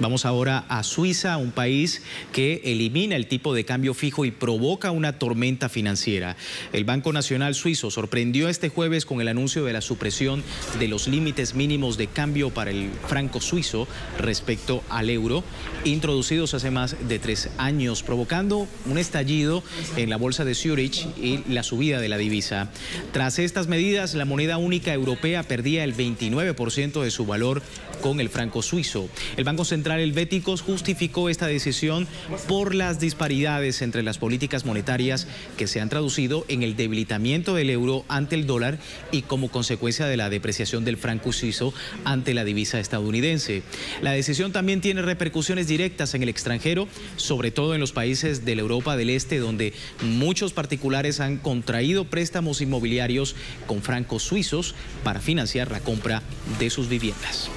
Vamos ahora a Suiza, un país que elimina el tipo de cambio fijo y provoca una tormenta financiera. El Banco Nacional Suizo sorprendió este jueves con el anuncio de la supresión de los límites mínimos de cambio para el franco suizo respecto al euro, introducidos hace más de tres años, provocando un estallido en la bolsa de Zurich y la subida de la divisa. Tras estas medidas, la moneda única europea perdía el 29% de su valor con el franco suizo. El Banco Central Helvéticos justificó esta decisión por las disparidades entre las políticas monetarias que se han traducido en el debilitamiento del euro ante el dólar y como consecuencia de la depreciación del franco suizo ante la divisa estadounidense. La decisión también tiene repercusiones directas en el extranjero, sobre todo en los países de la Europa del Este, donde muchos particulares han contraído préstamos inmobiliarios con francos suizos para financiar la compra de sus viviendas.